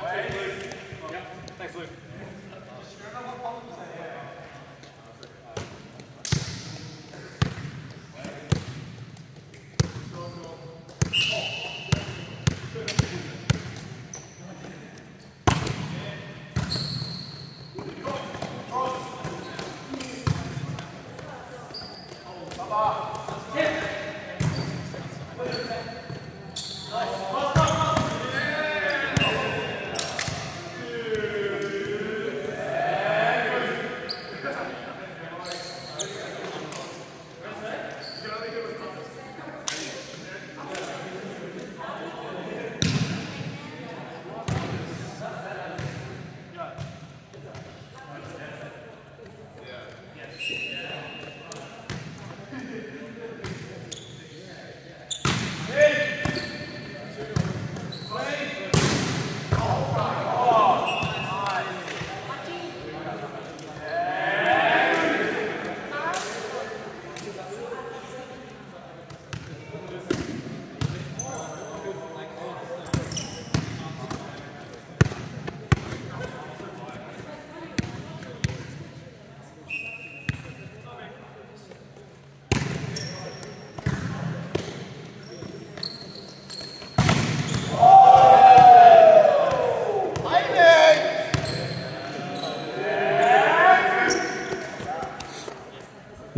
Thanks, Luke.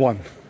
One.